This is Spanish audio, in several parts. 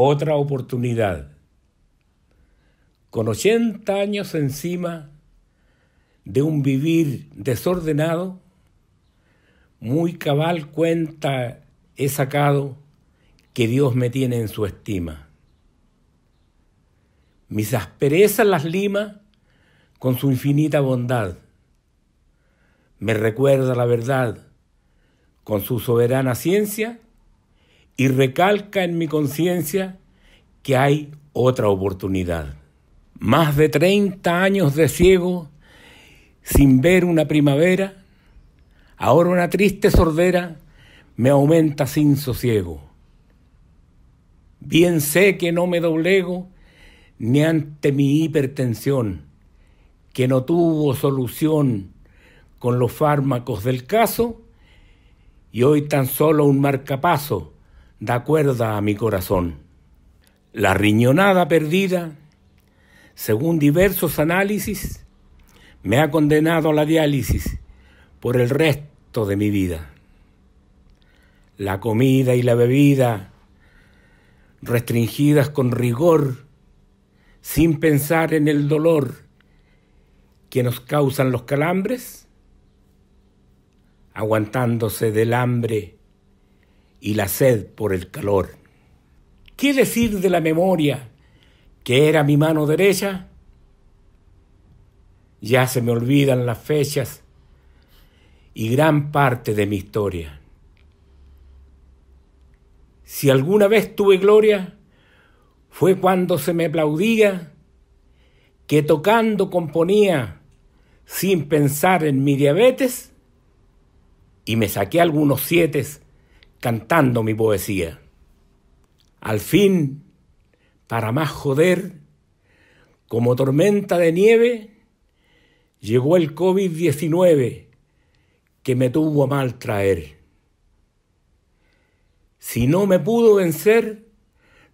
otra oportunidad. Con 80 años encima de un vivir desordenado, muy cabal cuenta he sacado que Dios me tiene en su estima. Mis asperezas las lima con su infinita bondad. Me recuerda la verdad con su soberana ciencia y recalca en mi conciencia que hay otra oportunidad. Más de 30 años de ciego sin ver una primavera, ahora una triste sordera me aumenta sin sosiego. Bien sé que no me doblego ni ante mi hipertensión, que no tuvo solución con los fármacos del caso, y hoy tan solo un marcapaso da cuerda a mi corazón. La riñonada perdida, según diversos análisis, me ha condenado a la diálisis por el resto de mi vida. La comida y la bebida, restringidas con rigor, sin pensar en el dolor que nos causan los calambres, aguantándose del hambre y la sed por el calor. ¿Qué decir de la memoria que era mi mano derecha? Ya se me olvidan las fechas y gran parte de mi historia. Si alguna vez tuve gloria, fue cuando se me aplaudía que tocando componía sin pensar en mi diabetes y me saqué algunos siete cantando mi poesía. Al fin, para más joder, como tormenta de nieve, llegó el COVID-19 que me tuvo a mal traer. Si no me pudo vencer,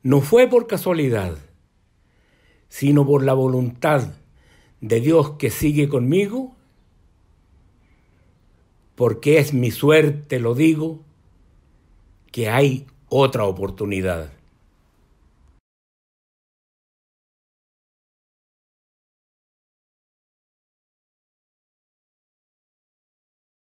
no fue por casualidad, sino por la voluntad de Dios que sigue conmigo, porque es mi suerte, lo digo, que hay otra oportunidad.